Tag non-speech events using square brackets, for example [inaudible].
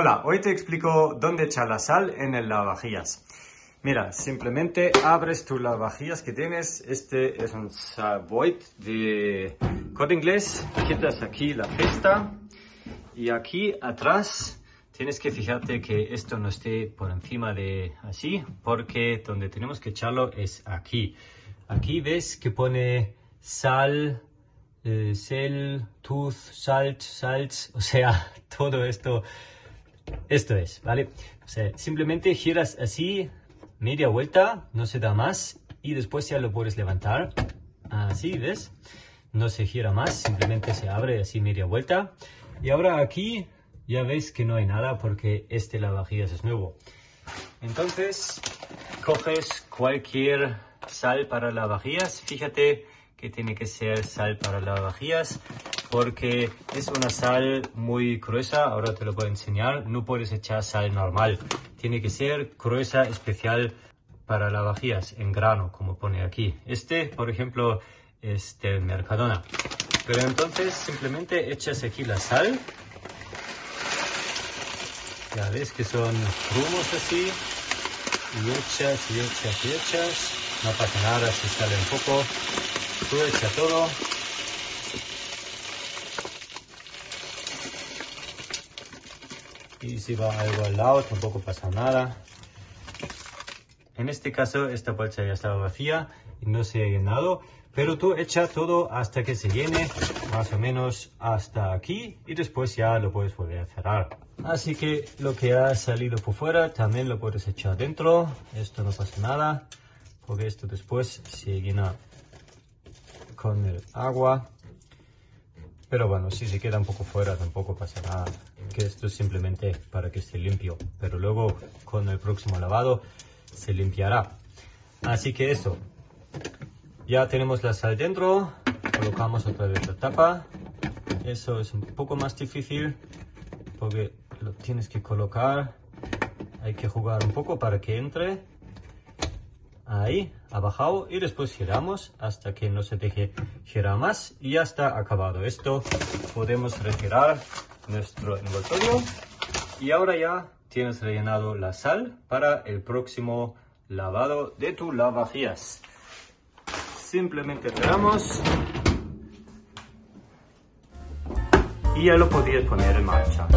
Hola, hoy te explico dónde echar la sal en el lavavajillas. Mira, simplemente abres tu lavavajillas que tienes. Este es un Savoy de corte inglés. Quitas aquí la pesta y aquí atrás tienes que fijarte que esto no esté por encima de así, porque donde tenemos que echarlo es aquí. Aquí ves que pone sal, eh, sel, tooth, salt, salts, o sea, [laughs] todo esto, esto es, ¿vale? O sea, simplemente giras así, media vuelta, no se da más, y después ya lo puedes levantar, así, ¿ves? No se gira más, simplemente se abre así media vuelta. Y ahora aquí ya veis que no hay nada porque este lavavajillas es nuevo. Entonces, coges cualquier sal para lavavajillas. Fíjate que tiene que ser sal para lavavajillas porque es una sal muy gruesa, ahora te lo a enseñar, no puedes echar sal normal, tiene que ser gruesa especial para lavavajillas en grano, como pone aquí. Este, por ejemplo, es de Mercadona. Pero entonces simplemente echas aquí la sal. Ya ves que son grumos así. Y echas y echas y echas. No pasa nada si sale un poco. Tú echa todo. Y si va algo al lado tampoco pasa nada. En este caso esta bolsa ya estaba vacía y no se ha llenado. Pero tú echa todo hasta que se llene, más o menos hasta aquí, y después ya lo puedes volver a cerrar. Así que lo que ha salido por fuera también lo puedes echar dentro. Esto no pasa nada, porque esto después se llena con el agua. Pero bueno, si se queda un poco fuera tampoco pasa nada. Que esto es simplemente para que esté limpio. Pero luego con el próximo lavado se limpiará. Así que eso. Ya tenemos la sal dentro. Colocamos otra vez la tapa. Eso es un poco más difícil porque lo tienes que colocar. Hay que jugar un poco para que entre. Ahí, abajado y después giramos hasta que no se deje girar más y ya está acabado esto. Podemos retirar nuestro envoltorio y ahora ya tienes rellenado la sal para el próximo lavado de tu lavavajillas. Simplemente cerramos y ya lo podías poner en marcha.